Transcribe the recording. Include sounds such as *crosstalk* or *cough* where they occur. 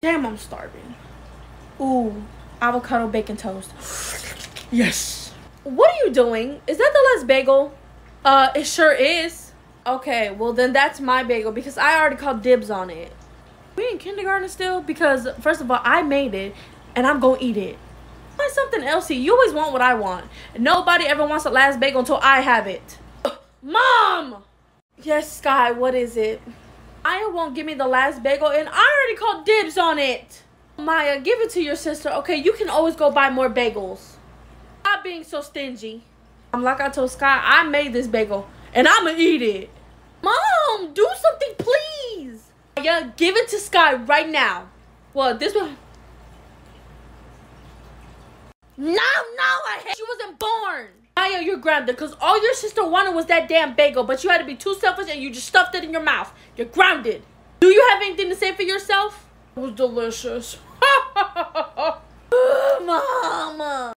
Damn, I'm starving. Ooh, avocado bacon toast. *gasps* yes. What are you doing? Is that the last bagel? Uh, it sure is. Okay, well then that's my bagel because I already called dibs on it. We in kindergarten still? Because first of all, I made it and I'm gonna eat it. Find something else here. You always want what I want. Nobody ever wants the last bagel until I have it. *gasps* Mom! Yes, Sky, what is it? Maya won't give me the last bagel, and I already called dibs on it. Maya, give it to your sister, okay? You can always go buy more bagels. Stop being so stingy. I'm like I told Sky, I made this bagel, and I'ma eat it. Mom, do something, please. Maya, give it to Sky right now. Well, this one. No, no, I hate. She wasn't born. Maya, you're grounded because all your sister wanted was that damn bagel, but you had to be too selfish and you just stuffed it in your mouth. You're grounded. Do you have anything to say for yourself? It was delicious.